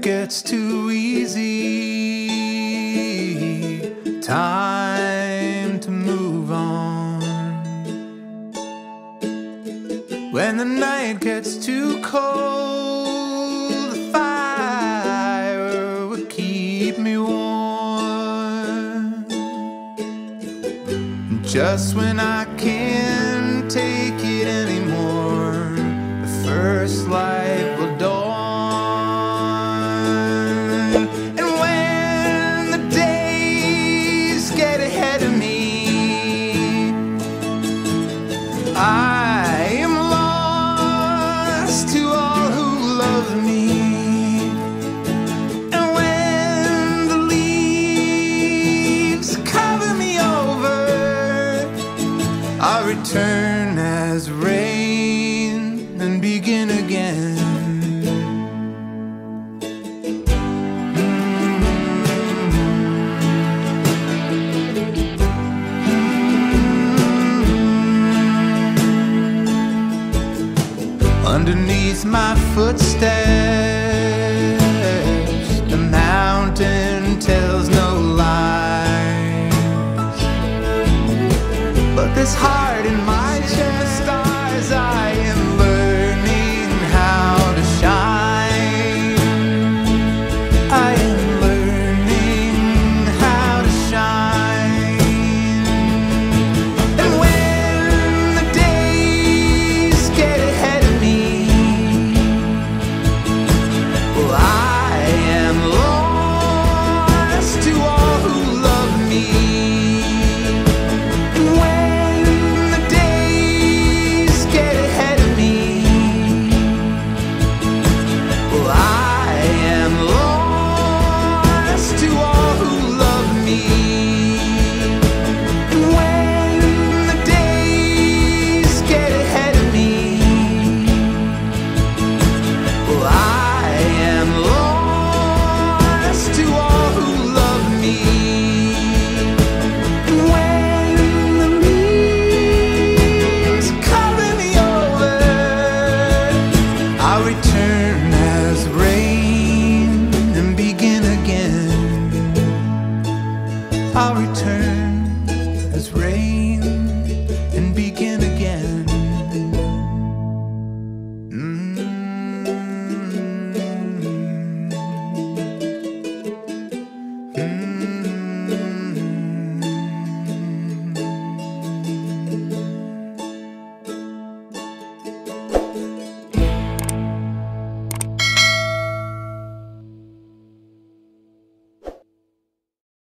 gets too easy, time to move on. When the night gets too cold, the fire will keep me warm. Just when I can't take it anymore, the first light I am lost to all who love me. And when the leaves cover me over, I'll return footsteps, the mountain tells no lies. But this heart in my chest, eyes, I I I'll return as rain